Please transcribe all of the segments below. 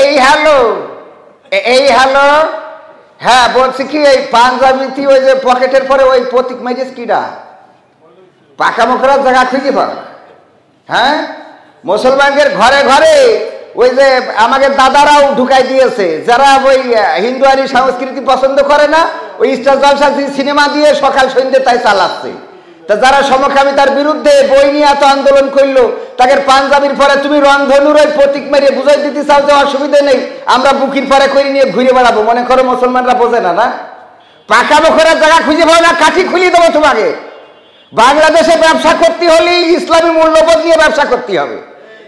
এই হ্যালো। এই হ্যালো। হ্যাঁ বলছি কি, এই পাঞ্জাবিতি ওই যে পকেটের পরে ওই প্রতীক মেজেস কিরা পাকা মোখরার জায়গা খুঁজে পাও হ্যাঁ? মুসলমানদের ঘরে ঘরে ওই যে আমাকে দাদারাও ঢুকাই দিয়েছে। যারা ওই হিন্দুয়ারি সংস্কৃতি পছন্দ করে না, ওই স্টার জলসা সিনেমা দিয়ে সকাল সন্ধ্যে তাই চালাচ্ছে। যারা সমকামী তার বিরুদ্ধে বই নিয়ে এত আন্দোলন করল, তাকে পাঞ্জাবির পরে তুমি রংধনুর ওই প্রতীক মেরে বুঝাই দিতে চাও যে অসুবিধা নেই, আমরা বুকির পরে করে নিয়ে ঘুরে বেড়াবো। মনে করো মুসলমানরা বোঝে না না? পাকা বখরের জায়গা খুঁজে পাও না, কাঠি খুলিয়ে দেবো তোমাকে। বাংলাদেশে ব্যবসা করতে হলে ইসলামী মূল্যবোধ নিয়ে ব্যবসা করতে হবে।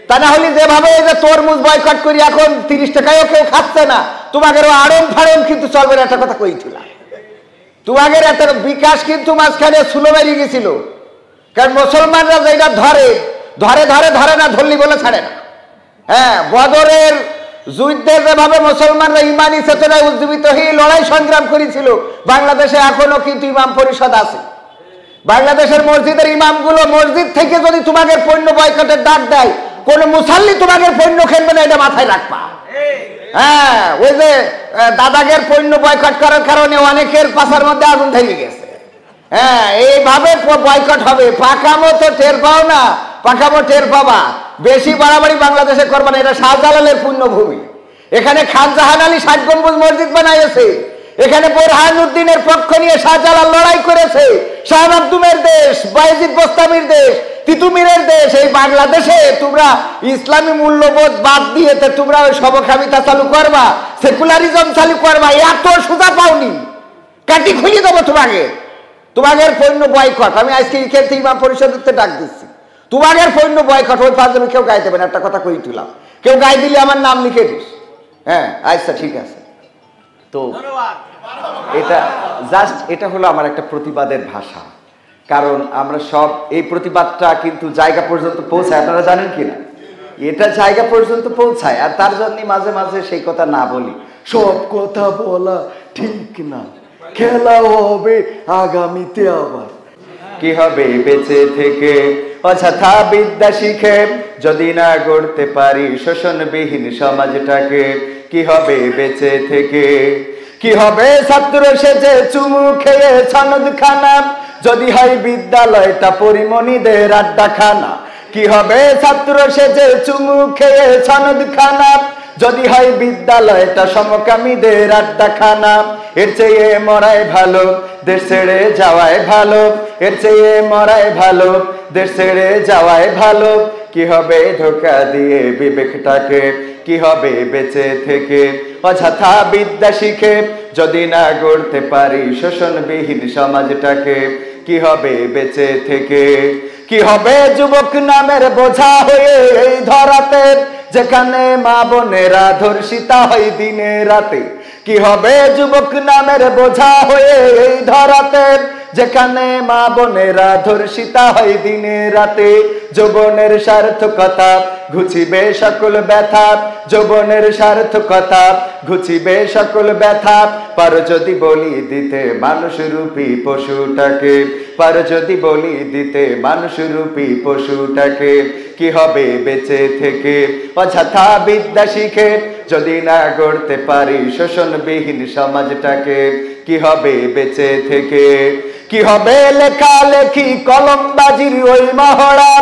তা না হলে যেভাবে যে তরমুজ বয়কট করি, এখন তিরিশ টাকায়ও কেউ খাচ্ছে না। তোমাদের আড়ম ফাড়ম কিন্তু চলবে না, একটা কথা কইছিলাম। তোমাদের এত বিকাশ কিন্তু মাঝখানে সুলো বেরিয়ে গেছিল। কারণ মুসলমানরা যেটা ধরে ধরে ধরে ধরে না, ধরলি বলে ছাড়ে না। হ্যাঁ বদরের যুদ্ধে যেভাবে মুসলমানরা ইমানি চেতনায় উজ্জীবিত হয়ে লড়াই সংগ্রাম করেছিল, বাংলাদেশে এখনও কিন্তু ইমাম পরিষদ আছে। বাংলাদেশের মসজিদের ইমামগুলো মসজিদ থেকে যদি তোমাদের পণ্য বয়কটের ডাক দেয়, কোন মুসাল্লি তোমাদের পণ্য খেলবে না, এটা মাথায় রাখবা। হ্যাঁ ওই যে দাদাগের পণ্য বয়কট করার কারণে অনেকের পাশার মধ্যে আগুন ধরে গেছে। হ্যাঁ এইভাবে বয়কট হবে। পাকামো তো টের পাও না, পাকামো টের পাবা। বেশি বাড়াবাড়ি বাংলাদেশে করবা না, এটা শাহজালালের পুণ্যভূমি। এখানে খান জাহান আলী ষাট গম্বুজ মসজিদ বানাইছে। এখানে বোরহান উদ্দিনের পক্ষ নিয়ে শাহজালাল লড়াই করেছে। শাহ আব্দুমের দেশ বাইজিদ বোস্তামির দেশ তিতুমিরের দেশ এই বাংলাদেশে তোমরা ইসলামী মূল্যবোধ বাদ দিয়ে তোমরা ওই সমকামিতা চালু করবা সেকুলারিজম চালু করবা এত সোজা পাওনি। কাটি খুলে দেবো তোমাকে। তোমাদের পণ্য বয়কট আমি আজকে থেকে ইমাম পরিষদের ডাক দিচ্ছি। তোমাদের পণ্য বয়কট ওই পাঁচজন কেউ গাইতে পারে একটা কথা কই তুলাম কেউ গাই দিলে আমার নাম লিখে দিস। হ্যাঁ আচ্ছা ঠিক আছে। তো এটা জাস্ট এটা হলো আমার একটা প্রতিবাদের ভাষা। কারণ আমরা সব এই প্রতিবাদটা কিন্তু জায়গা পর্যন্ত পৌঁছায়। আপনারা জানেন কি না? এটা জায়গা পর্যন্ত পৌঁছায়। আর তার জন্য মাঝে মাঝে সেই কথা না বলি। সব কথা বলা ঠিক না। খেলা হবে আগামীতে আবার। কি হবে বেঁচে থেকে? অযথা বিদ্যা শিখে যদি না গড়তে পারি শোষণবিহীন সমাজটাকে, কি হবে বেঁচে থেকে? কি হবে ছাত্র সেজে চুমু খেয়ে ছানদ খানা যদি হয় বিদ্যালয়টা পরিমণিদের আড্ডা খানা কি হবে ছাত্র সেজে চুমু খেয়ে ছানদ খানা যদি হয় বিদ্যালয়টা সমকামীদের আড্ডা খানা এর চেয়ে মরাই ভালো দেশ ছেড়ে যাওয়াই ভালো, এর চেয়ে মরাই ভালো দেশ ছেড়ে যাওয়াই ভালো। কি হবে ধোকা দিয়ে বিবেকটাকে, কি হবে বেঁচে থেকে? অযথা বিদ্যা শিখে যদি না গড়তে পারি শোষণবিহীন সমাজটাকে কি হবে বেঁচে থেকে? কি হবে যুবক নামের বোঝা হয়ে এই ধরাতে? যেখানে মা বোনেরা ধর্ষিতা হয় দিনে রাতে। কি হবে যুবক নামের বোঝা হয়ে এই ধরাতে? যেখানে মা বোনেরা ধর্ষিতা হয় দিনে রাতে, যৌবনের সার্থকতা ঘুচিবে সকল ব্যথা, যৌবনের সার্থকতা ঘুচিবে সকল ব্যথা। পার যদি বলি দিতে মানুষ রূপী পশুটাকে, পার যদি বলি দিতে মানুষ রূপী পশুটাকে, কি হবে বেঁচে থেকে? অযথা বিদ্যা শিখে যদি না গড়তে পারি শোষণবিহীন সমাজটাকে কি হবে বেঁচে থেকে? কি হবে লেখালেখি কলমবাজির ওই মহড়া?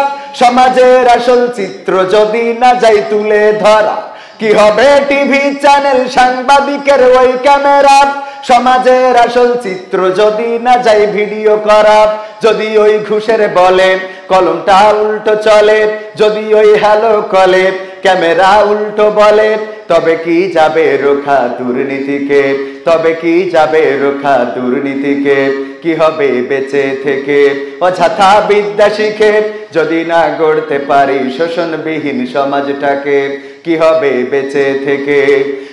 সমাজের আসল চিত্র যদি না যাই তুলে ধরা, কি হবে টিভি চ্যানেল সাংবাদিকের ওই ক্যামেরা? সমাজের আসল চিত্র যদি না যাই ভিডিও করা যদি ওই ঘুষের বলে কলমটা উল্টো চলে, যদি ওই হ্যালো কলে ক্যামেরা উল্টো বলে, তবে কি যাবে রোখা দুর্নীতিকে? তবে কি যাবে রোখা দুর্নীতিকে? কি হবে বেঁচে থেকে? অযথা বিদ্যা শিখে যদি না গড়তে পারি শোষণবিহীন সমাজটাকে, কি হবে বেঁচে থেকে?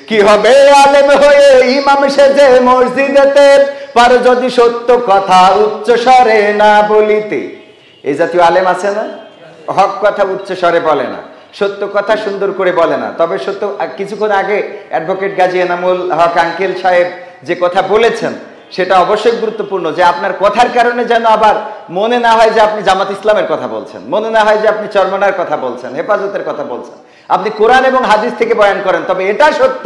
কি হবে আলেম হয়ে ইমাম সেজে মসজিদেতে? পার যদি সত্য কথা উচ্চ স্বরে না বলিতে। এই জাতীয় আলেম আছে না? হক কথা উচ্চ স্বরে বলে না। সত্য কথা সুন্দর করে বলে না। তবে সত্য কিছুক্ষণ আগে অ্যাডভোকেট গাজী এনামুল হক আঙ্কেল সাহেব যে কথা বলেছেন, সেটা অবশ্যই গুরুত্বপূর্ণ যে আপনার কথার কারণে যেন আবার মনে না হয় যে আপনি জামাত ইসলামের কথা বলছেন, মনে না হয় যে আপনি চরমনার কথা বলছেন, হেফাজতের কথা বলছেন। আপনি কোরআন এবং হাদিস থেকে বয়ান করেন, তবে এটা সত্য।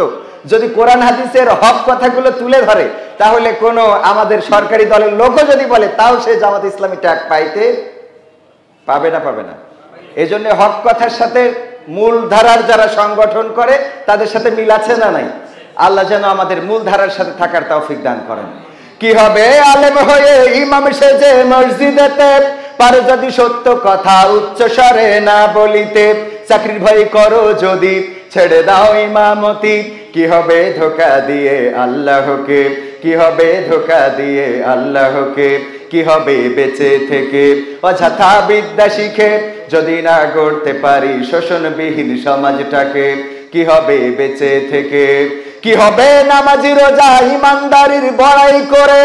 যদি কোরআন হাদিসের হক কথাগুলো তুলে ধরে, তাহলে কোনো আমাদের সরকারি দলের লোকও যদি বলে, তাও সে জামাত ইসলামী ট্যাগ পাইতে পাবে না পাবে না। এই জন্য হক কথার সাথে মূল ধারার যারা সংগঠন করে, তাদের সাথে মিল আছে না নাই? আল্লাহ যেন আমাদের মূল ধারার সাথে থাকার তৌফিক দান করেন। কি হবে? আলেম হয়ে ইমাম সেজে মসজিদেতে পারে যদি সত্য কথা উচ্চ স্বরে না বলিতে চাকরির ভয় করো যদি, ছেড়ে দাও ইমামতি। কি হবে ধোকা দিয়ে আল্লাহকে? কি হবে ধোকা দিয়ে আল্লাহকে? কি হবে বেঁচে থেকে? অযথা বিদ্যা শিখে যদি না গড়তে পারি শোষণবিহীন সমাজটাকে, কি হবে বেঁচে থেকে? কি হবে নামাজি রোজা ইমানদারির বড়াই করে?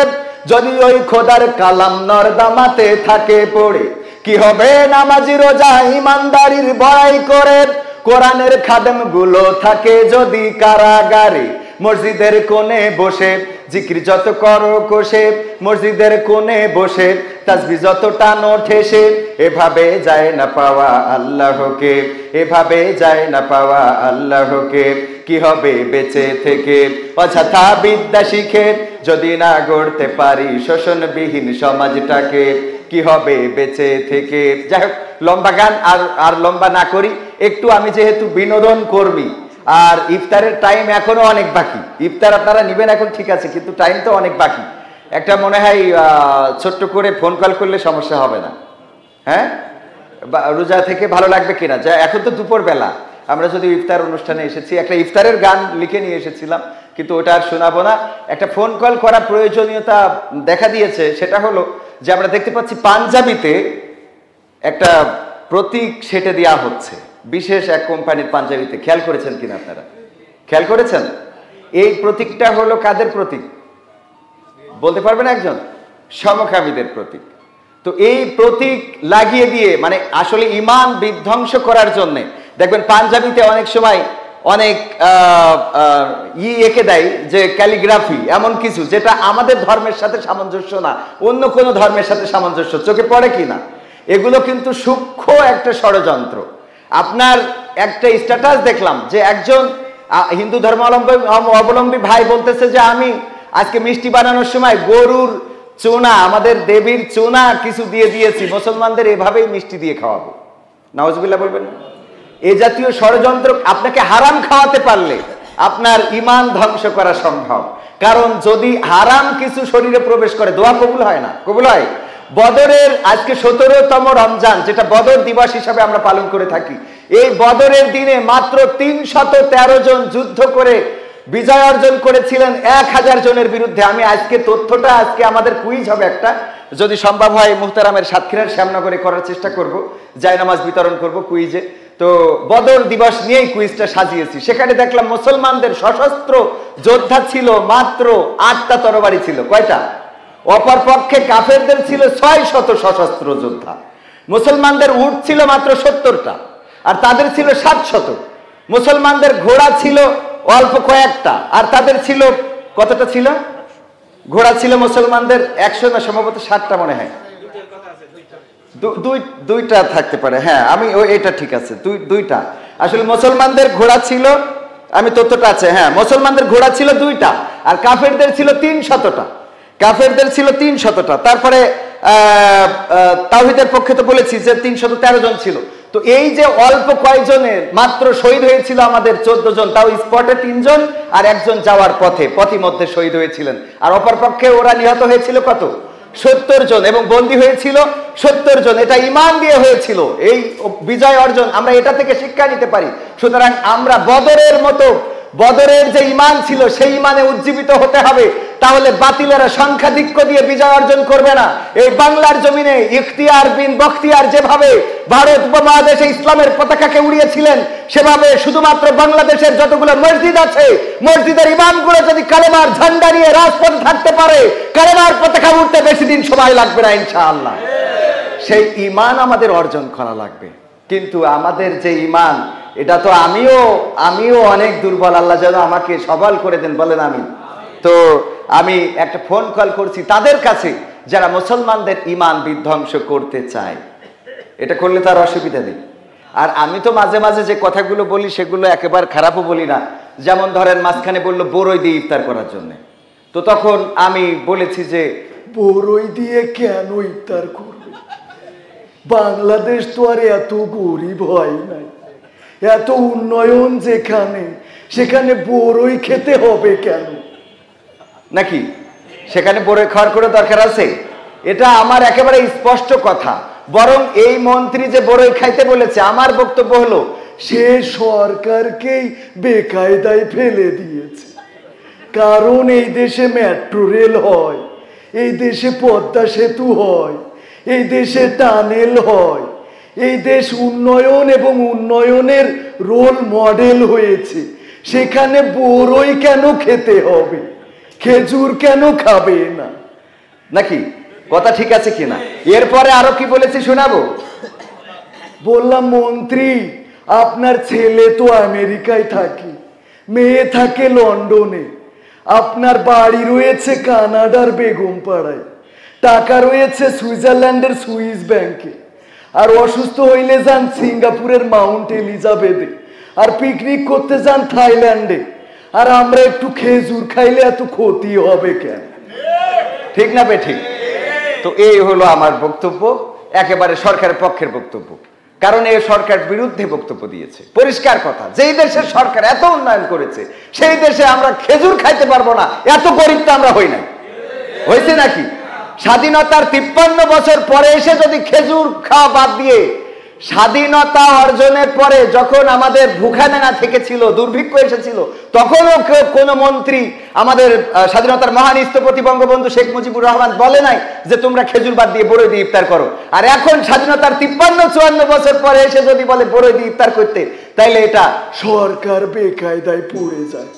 যদি ওই খোদার কালাম নর্দামাতে থাকে পড়ে কি হবে নামাজি রোজা? ইমানদারির বড়াই করে। কোরআনের খাদেমগুলো থাকে যদি কারাগারে। মসজিদের কোণে বসে জিকির যত করো কোষে। মসজিদের কোণে বসে তাজবি যত টানো ঠেসে এভাবে যায় না পাওয়া আল্লাহকে। এভাবে যায় না পাওয়া আল্লাহকে। কি হবে বেঁচে থেকে? অযথা বিদ্যা শিখে যদি না গড়তে পারি শোষণবিহীন সমাজটাকে, কি হবে বেঁচে থেকে? যাই হোক, লম্বা গান আর আর লম্বা না করি। একটু আমি যেহেতু বিনোদন কর্মী, আর ইফতারের টাইম এখনও অনেক বাকি। ইফতার আপনারা নিবেন এখন ঠিক আছে, কিন্তু টাইম তো অনেক বাকি। একটা মনে হয় ছোট্ট করে ফোন কল করলে সমস্যা হবে না। হ্যাঁ? রোজা থেকে ভালো লাগবে কিনা? যা, এখন তো দুপুর বেলা আমরা যদি ইফতার অনুষ্ঠানে এসেছি। একটা ইফতারের গান লিখে নিয়ে এসেছিলাম, কিন্তু ওটা আর শোনাবো না। একটা ফোন কল করা প্রয়োজনীয়তা দেখা দিয়েছে, সেটা হলো যে আমরা দেখতে পাচ্ছি পাঞ্জাবিতে একটা প্রতীক সেটে দেওয়া হচ্ছে। বিশেষ এক কোম্পানির পাঞ্জাবিতে। খেয়াল করেছেন কিনা আপনারা? খেয়াল করেছেন? এই প্রতীকটা হলো কাদের প্রতীক? বলতে পারবেন একজন? সমকামীদের প্রতীক। তো এই প্রতীক লাগিয়ে দিয়ে মানে আসলে ইমান বিধ্বংস করার জন্যে দেখবেন পাঞ্জাবিতে অনেক সময় অনেক ই এঁকে দেয় যে ক্যালিগ্রাফি, এমন কিছু যেটা আমাদের ধর্মের সাথে সামঞ্জস্য না, অন্য কোনো ধর্মের সাথে সামঞ্জস্য, চোখে পড়ে কি না? এগুলো কিন্তু সূক্ষ্ম একটা ষড়যন্ত্র। আপনার একটা স্ট্যাটাস দেখলাম যে একজন হিন্দু ধর্মাবলম্বী, অবলম্বী ভাই বলতেছে যে আমি আজকে মিষ্টি বানানোর সময় গরুর চুনা, আমাদের দেবীর চুনা কিছু দিয়ে দিয়েছি, মুসলমানদের এভাবেই মিষ্টি দিয়ে খাওয়াবো। নওয়াজবিল্লা বলবেন না? এ জাতীয় ষড়যন্ত্র আপনাকে হারাম খাওয়াতে পারলে আপনার ইমান ধ্বংস করা সম্ভব। কারণ যদি হারাম কিছু শরীরে প্রবেশ করে, দোয়া কবুল হয় না। কবুল হয়? বদরের আজকে সতেরোতম রমজান, যেটা বদর দিবস হিসাবে আমরা পালন করে থাকি। এই বদরের দিনে মাত্র তিন শত তেরো জন যুদ্ধ করে বিজয় অর্জন করেছিলেন, এক হাজার জনের বিরুদ্ধে। আমি আজকে তথ্যটা, আজকে আমাদের কুইজ হবে একটা। যদি সম্ভব হয়, মুহতারামের সাতক্ষীরার শ্যামনগরে করার চেষ্টা করব, জায়নামাজ বিতরণ করব কুইজে। তো বদর দিবস নিয়েই কুইজটা সাজিয়েছি। সেখানে দেখলাম মুসলমানদের সশস্ত্র যোদ্ধা ছিল মাত্র আটটা তরবারি ছিল। কয়টা? অপর পক্ষে কাফেরদের ছিল ছয় শত সশস্ত্র যোদ্ধা। মুসলমানদের উঠ ছিল মাত্র সত্তরটা, আর তাদের ছিল সাত শত। মুসলমানদের ঘোড়া ছিল অল্প কয়েকটা, আর তাদের ছিল কতটা ছিল? ঘোড়া ছিল মুসলমানদের একশো না সম্ভবত ষাটটা মনে হয়। দুইটা থাকতে পারে। হ্যাঁ আমি ওই এটা ঠিক আছে। দুই দুইটা। আসলে মুসলমানদের ঘোড়া ছিল, আমি তথ্যটা আছে হ্যাঁ মুসলমানদের ঘোড়া ছিল দুইটা, আর কাফেরদের ছিল তিন শতটা। কাফেরদের ছিল তিন শতটা। তারপরে তাহিদের পক্ষে তো বলেছি যে তিন শত তেরো জন ছিল। তো এই যে অল্প কয়জনের মাত্র শহীদ হয়েছিল আমাদের চোদ্দ জন, তাও স্পটে তিনজন আর একজন যাওয়ার পথে পথি মধ্যে শহীদ হয়েছিলেন। আর অপর পক্ষে ওরা নিহত হয়েছিল কত? সত্তর জন এবং বন্দী হয়েছিল সত্তর জন, এটা ইমান দিয়ে হয়েছিল। এই বিজয় অর্জন আমরা এটা থেকে শিক্ষা নিতে পারি। সুতরাং আমরা বদরের মতো, বদরের যে ইমান ছিল, সেই ইমানে উজ্জীবিত হতে হবে। তাহলে বাতিলেরা সংখ্যাধিক্য দিয়ে বিজয় অর্জন করবে না। এই বাংলার জমিনে ইখতিয়ার বিন বখতিয়ার যেভাবে ভারত উপমহাদেশে ইসলামের পতাকাকে উড়িয়েছিলেন, সেভাবে শুধুমাত্র বাংলাদেশের যতগুলো মসজিদ আছে, মসজিদের ইমামগুলো যদি কালেমার ঝান্ডা নিয়ে রাজপথে থাকতে পারে, কালেমার পতাকা উঠতে বেশি দিন সময় লাগবে না, ইনশাআল্লাহ। সেই ইমান আমাদের অর্জন করা লাগবে। কিন্তু আমাদের যে ইমান এটা তো আমিও আমিও অনেক দুর্বল। আল্লাহ যেন আমাকে সবল করে দেন, বলেন আমি তো আমি একটা ফোন কল করছি তাদের কাছে, যারা মুসলমানদের ইমান বিধ্বংস করতে চায়। এটা করলে তার অসুবিধা নেই। আর আমি তো মাঝে মাঝে যে কথাগুলো বলি, সেগুলো একেবারে খারাপও বলি না। যেমন ধরেন মাঝখানে বলল বড়ই দিয়ে ইফতার করার জন্য। তো তখন আমি বলেছি যে বড়ই দিয়ে কেন ইফতার করবে? বাংলাদেশ তো আর এত গরিব হয় নাই। এত উন্নয়ন যেখানে সেখানে বড়ই খেতে হবে কেন? নাকি? সেখানে বড়ই খাওয়ার করে দরকার আছে? এটা আমার একেবারে স্পষ্ট কথা। বরং এই মন্ত্রী যে বড়ই খাইতে বলেছে আমার বক্তব্য হলো সে সরকারকেই বেকায়দায় ফেলে দিয়েছে। কারণ এই দেশে মেট্রো রেল হয় এই দেশে পদ্মা সেতু হয় এই দেশে টানেল হয়। এই দেশ উন্নয়ন এবং উন্নয়নের রোল মডেল হয়েছে। সেখানে বড়ই কেন খেতে হবে? খেজুর কেন খাবে না? নাকি? কথা ঠিক আছে কিনা? এরপরে আরও কি বলেছি শোনাবো? বললাম, মন্ত্রী, আপনার ছেলে তো আমেরিকায় থাকে। মেয়ে থাকে লন্ডনে। আপনার বাড়ি রয়েছে কানাডার বেগম পাড়ায় টাকা রয়েছে সুইজারল্যান্ডের সুইস ব্যাংকে। আর অসুস্থ হইলে যান সিঙ্গাপুরের মাউন্ট এলিজাবেথে। আর পিকনিক করতে যান থাইল্যান্ডে। আর আমরা একটু খেজুর খাইলে এত ক্ষতি হবে কেন? ঠিক না বে ঠিক তো এই হলো আমার বক্তব্য, একেবারে সরকারের পক্ষের বক্তব্য। কারণ এই সরকার বিরুদ্ধে বক্তব্য দিয়েছে। পরিষ্কার কথা, যেই দেশের সরকার এত উন্নয়ন করেছে, সেই দেশে আমরা খেজুর খাইতে পারব না, এত গরিব তো আমরা হই নাই। হয়েছে নাকি? স্বাধীনতার তিপ্পান্ন বছর পরে এসে যদি খেজুর খাওয়া বাদ দিয়ে স্বাধীনতা অর্জনের পরে যখন আমাদের ভুখানেনা থেকে ছিল দুর্ভিক্ষ এসেছিল, তখনও কোনো মন্ত্রী আমাদের স্বাধীনতার মহান স্থপতি বঙ্গবন্ধু শেখ মুজিবুর রহমান বলে নাই যে তোমরা খেজুর বাদ দিয়ে বড়ই দিয়ে ইফতার করো। আর এখন স্বাধীনতার তিপ্পান্ন, চুয়ান্ন বছর পরে এসে যদি বলে বড়ই দিয়ে ইফতার করতে, তাইলে এটা সরকার বেকায়দায় পড়ে যায়।